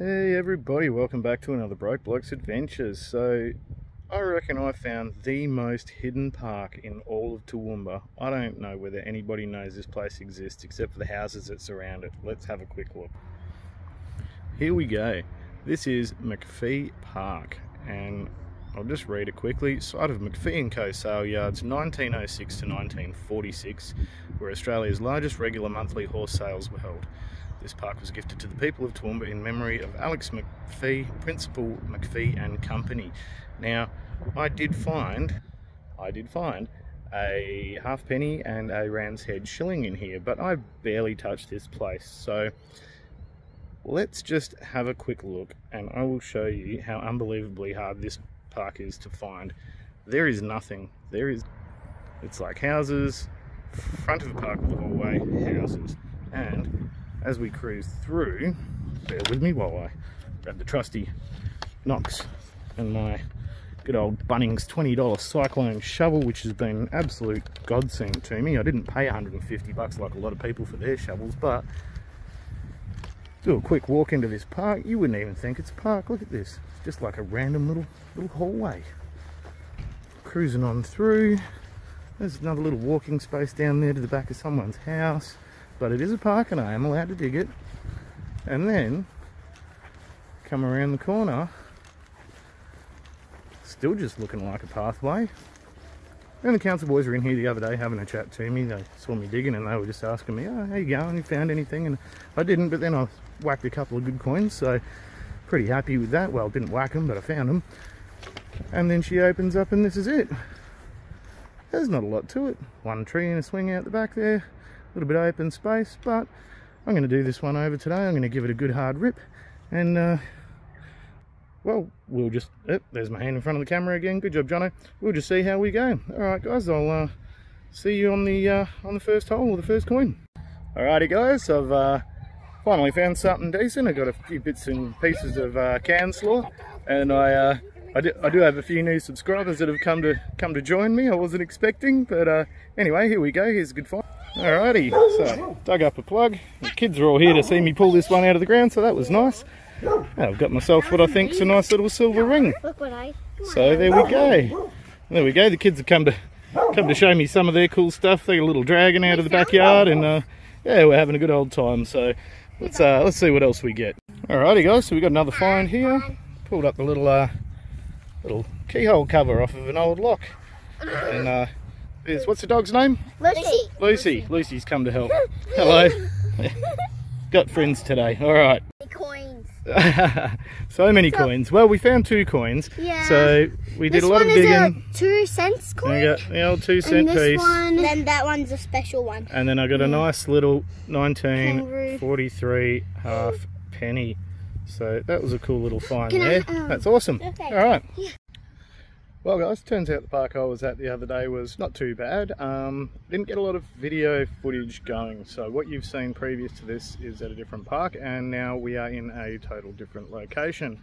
Hey everybody, welcome back to another Broke Blokes Adventures. So, I reckon I found the most hidden park in all of Toowoomba. I don't know whether anybody knows this place exists except for the houses that surround it. Let's have a quick look. Here we go. This is McPhee Park and I'll just read it quickly. Site of McPhee & Co sale yards 1906 to 1946 where Australia's largest regular monthly horse sales were held. This park was gifted to the people of Toowoomba in memory of Alex McPhee, Principal McPhee and Company. Now, I did find, I did find a halfpenny and a Ram's Head shilling in here, but I barely touched this place. So let's just have a quick look and I will show you how unbelievably hard this park is to find. There is nothing. There is, it's like houses, front of the park with a hallway, houses. And as we cruise through, bear with me while I grab the trusty Nox and my good old Bunnings $20 Cyclone shovel, which has been an absolute godsend to me. I didn't pay 150 bucks like a lot of people for their shovels, but do a quick walk into this park. You wouldn't even think it's a park. Look at this. It's just like a random little little hallway. Cruising on through. There's another little walking space down there to the back of someone's house but it is a park and I am allowed to dig it. And then come around the corner still just looking like a pathway. And the council boys were in here the other day having a chat to me. They saw me digging and they were just asking me oh how you going? You found anything? And I didn't but then I whacked a couple of good coins so pretty happy with that. Well didn't whack them but I found them and then she opens up and this is it. There's not a lot to it. One tree and a swing out the back there little bit open space but I'm going to do this one over today. I'm going to give it a good hard rip and uh, well we'll just oh, there's my hand in front of the camera again. Good job Jono. We'll just see how we go. All right guys I'll uh, see you on the uh, on the first hole or the first coin. Alrighty guys I've uh, finally found something decent. I got a few bits and pieces of uh, can slaw and I uh, I do, I do, have a few new subscribers that have come to come to join me. I wasn't expecting but uh, anyway here we go. Here's a good find Alrighty, so dug up a plug. The kids are all here to see me pull this one out of the ground, so that was nice. I've got myself what I think is a nice little silver ring. So there we go. There we go. The kids have come to come to show me some of their cool stuff. They got a little dragon out of the backyard, and uh, yeah, we're having a good old time. So let's uh, let's see what else we get. Alrighty, guys. So we got another find here. Pulled up the little uh, little keyhole cover off of an old lock, and uh, is what's the dog's name? Lucy. Lucy. Lucy's come to help. Hello. Got friends today. All right. Coins. so many so, coins. Well, we found two coins. Yeah. So we did this a lot of digging. two cents coin. And got the old two cent and piece. One, then that one's a special one. And then I got a nice little 1943 half penny. So that was a cool little find Can there. I, um, That's awesome. Okay. All right. Yeah. Well guys, turns out the park I was at the other day was not too bad. Um, didn't get a lot of video footage going, so what you've seen previous to this is at a different park and now we are in a total different location.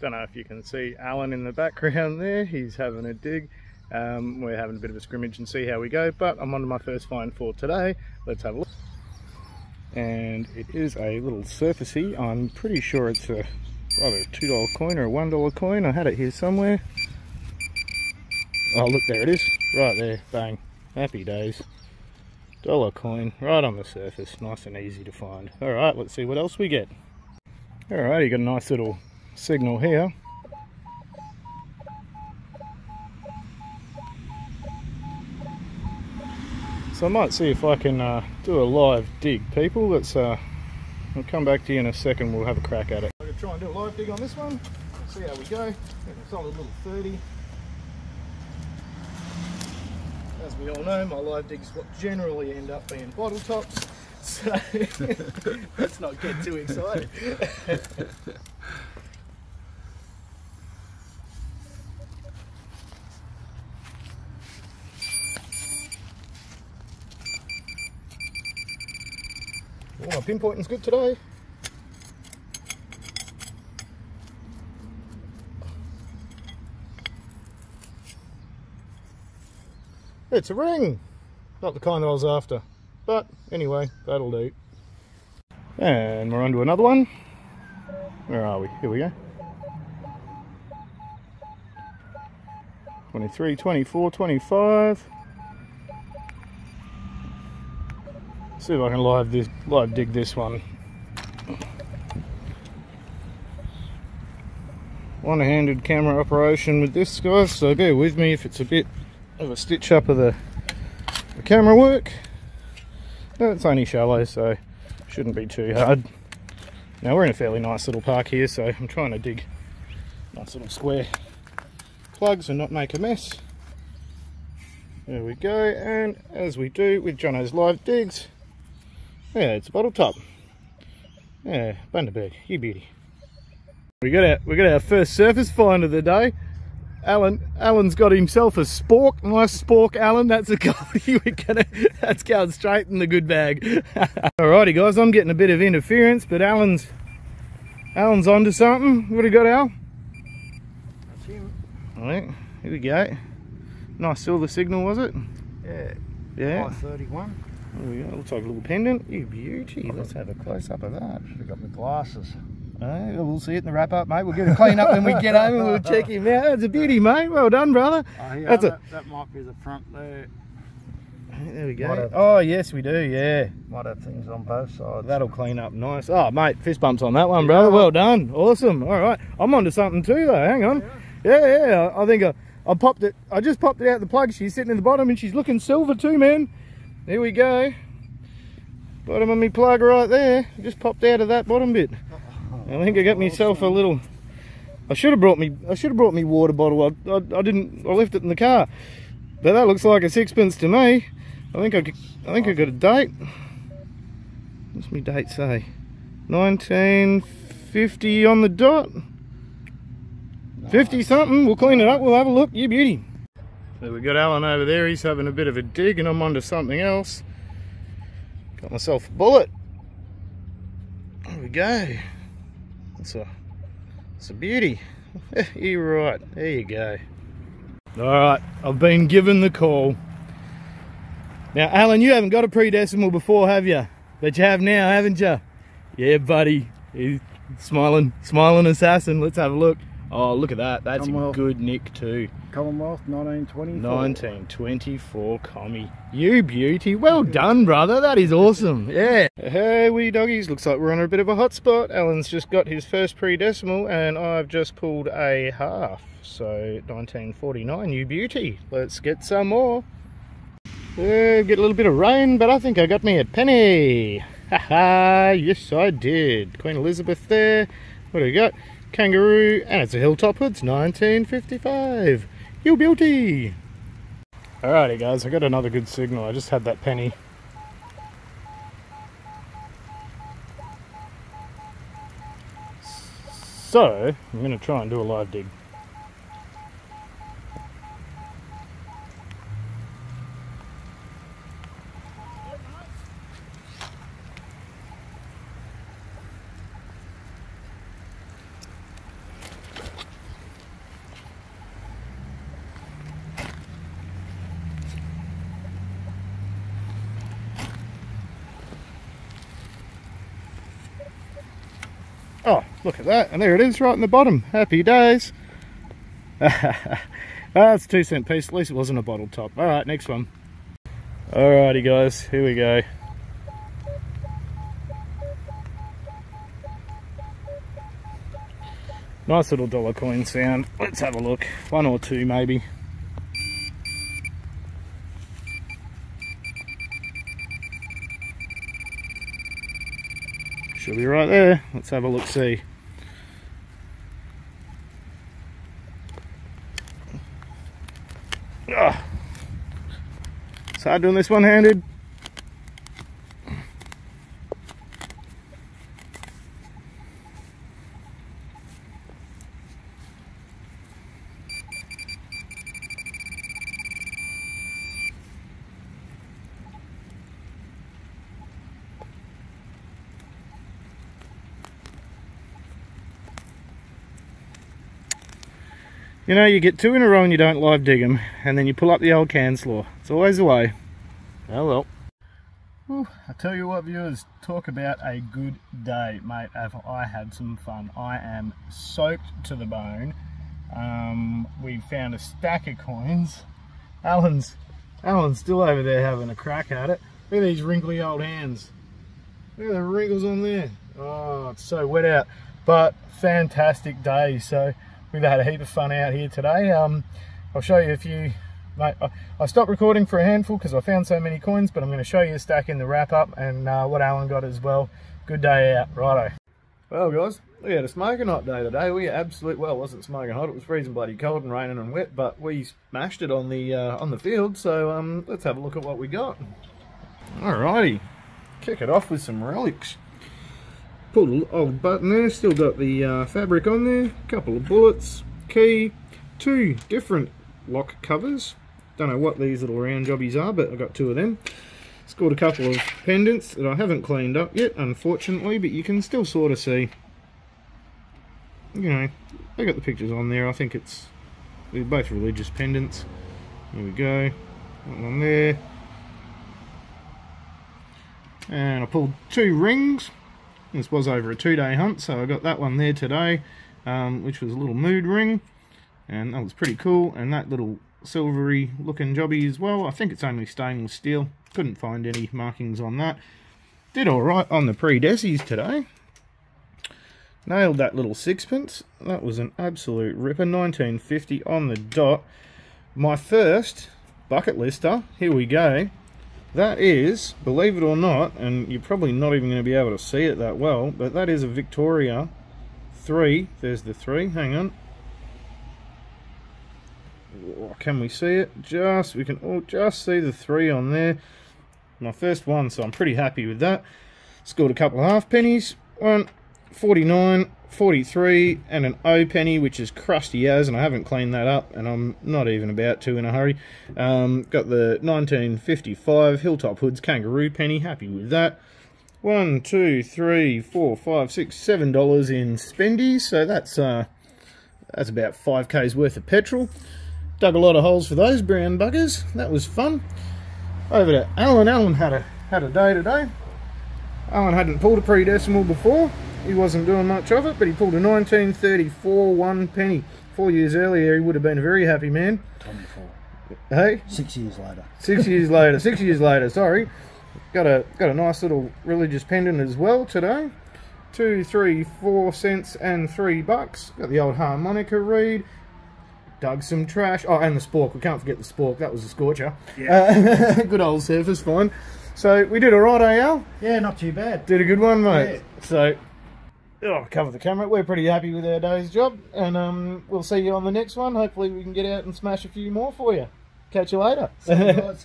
Don't know if you can see Allan in the background there, he's having a dig. Um, we're having a bit of a scrimmage and see how we go, but I'm on to my first find for today. Let's have a look. And it is a little surfacey. I'm pretty sure it's a either a $2 coin or a $1 coin. I had it here somewhere. Oh, look, there it is. Right there. Bang. Happy days. Dollar coin right on the surface. Nice and easy to find. Alright, let's see what else we get. Alright, you got a nice little signal here. So I might see if I can uh, do a live dig, people. Let's uh, I'll come back to you in a second. We'll have a crack at it. I'm going to try and do a live dig on this one. See how we go. solid little 30. As we all know, my live digs what generally end up being bottle tops. So let's not get too excited. well, my pinpointing's good today. It's a ring! Not the kind I was after. But anyway, that'll do. And we're on to another one. Where are we? Here we go. 23, 24, 25. See if I can live this live dig this one. One-handed camera operation with this guys, so bear with me if it's a bit of a stitch up of the, the camera work. No, it's only shallow, so shouldn't be too hard. Now we're in a fairly nice little park here, so I'm trying to dig nice little square plugs and not make a mess. There we go, and as we do with Jono's live digs, yeah, it's a bottle top. Yeah, Bundaberg, you beauty. We got our we got our first surface find of the day. Allan Allan's got himself a spork. Nice spork, Allan. That's a goldie. We're gonna that's going straight in the good bag. Alrighty guys, I'm getting a bit of interference, but Allan's Allan's onto something. What do you got, Al? That's him. Alright, here we go. Nice silver signal, was it? Yeah. Yeah. 531. There we go. Looks like a little pendant. You beauty. Let's have a close up of that. Should have got my glasses. Hey, we'll see it in the wrap up, mate. We'll get a clean up when we get home and we'll check him out. It's a beauty, mate. Well done, brother. Oh, yeah, That's a- that, that might be the front there. There we go. Have- Oh, yes, we do. Yeah. Might have things on both sides. That'll clean up nice. Oh, mate, fist bumps on that one, brother. Well done. Awesome. All right. I'm onto something too, though. Hang on. Yeah, yeah. I think I, I popped it. I just popped it out the plug. She's sitting in the bottom and she's looking silver too, man. There we go. Bottom of me plug right there. Just popped out of that bottom bit. I think I got myself a little. I should have brought me. I should have brought me water bottle. I, I, I didn't. I left it in the car. But that looks like a sixpence to me. I think I. I think I got a date. What's my date say? 1950 on the dot. 50 something. We'll clean it up. We'll have a look. You beauty. So we got Allan over there. He's having a bit of a dig, and I'm onto something else. Got myself a bullet. There we go. That's a, that's a beauty. You're right. There you go. All right, I've been given the call. Now, Allan, you haven't got a pre-decimal before, have you? But you have now, haven't you? Yeah, buddy. He's smiling, smiling assassin. Let's have a look. Oh, look at that. That's a good nick too. Commonwealth 1924. 1924 commie. You beauty. Well done, brother. That is awesome. Yeah. Hey, wee doggies. Looks like we're on a bit of a hot spot. Allan's just got his first pre-decimal and I've just pulled a half. So 1949, you beauty. Let's get some more. Uh, get a little bit of rain, but I think I got me a penny. Haha, yes I did. Queen Elizabeth there. What do we got? Kangaroo, and it's a Hilltop Hoods, 1955. You beauty. Alrighty guys, I got another good signal. I just had that penny. So, I'm going to try and do a live dig. Oh, look at that. And there it is right in the bottom. Happy days. Ah, That's two cent piece. At least it wasn't a bottle top. All right, next one. Alrighty, guys. Here we go. Nice little dollar coin sound. Let's have a look. One or two, maybe. Should be right there. Let's have a look see. Ah. It's hard doing this one handed. You know, you get two in a row and you don't live dig them, and then you pull up the old can slaw. It's always the way. Oh well. I tell you what, viewers, talk about a good day, mate. I had some fun? I am soaked to the bone. Um, we found a stack of coins. Allan's, Allan's still over there having a crack at it. Look at these wrinkly old hands. Look at the wrinkles on there. Oh, it's so wet out. But fantastic day. So we've had a heap of fun out here today. Um, I'll show you a few Mate, I, stopped recording for a handful because I found so many coins, but I'm going to show you a stack in the wrap up and uh, what Allan got as well. Good day out, righto. Well guys, we had a smoking hot day today. We absolutely, well wasn't smoking hot, it was freezing bloody cold and raining and wet, but we smashed it on the uh, on the field, so um, let's have a look at what we got. Alrighty, kick it off with some relics. Pulled an old button there, still got the uh, fabric on there, couple of bullets, key, two different lock covers, don't know what these little round jobbies are, but I've got two of them. Scored a couple of pendants that I haven't cleaned up yet, unfortunately, but you can still sort of see, you know, they got the pictures on there. I think it's, they're both religious pendants. There we go, one there. And I pulled two rings. This was over a two-day hunt, so I got that one there today, um, which was a little mood ring. And that was pretty cool. And that little silvery looking jobby as well. I think it's only stainless steel. Couldn't find any markings on that. Did alright on the pre-decis today. Nailed that little sixpence. That was an absolute ripper. 1950 on the dot. My first bucket lister. Here we go. That is, believe it or not, and you're probably not even going to be able to see it that well, but that is a Victoria 3. There's the 3. Hang on can we see it? Just, we can all just see the three on there. My first one, so I'm pretty happy with that. Scored a couple of half pennies. One, 49, 43, and an O penny, which is crusty as, and I haven't cleaned that up, and I'm not even about to in a hurry. Um, got the 1955 Hilltop Hoods Kangaroo penny, happy with that. One, two, three, four, five, six, seven dollars in spendies, so that's uh, that's about 5k's worth of petrol. Dug a lot of holes for those brown buggers. That was fun. Over to Allan. Allan had a had a day today. Allan hadn't pulled a pre-decimal before. He wasn't doing much of it, but he pulled a 1934 one penny. Four years earlier, he would have been a very happy man. 24. Hey? Six years later. Six years later. Six years later, sorry. Got a got a nice little religious pendant as well today. Two, three, four cents and three bucks. Got the old harmonica reed dug some trash. Oh, and the spork. We can't forget the spork. That was a scorcher. Yeah. Uh, good old surface fine. So we did all right, eh, Al? Yeah, not too bad. Did a good one, mate. Yeah. So, oh, cover the camera. We're pretty happy with our day's job, and um, we'll see you on the next one. Hopefully, we can get out and smash a few more for you. Catch you later.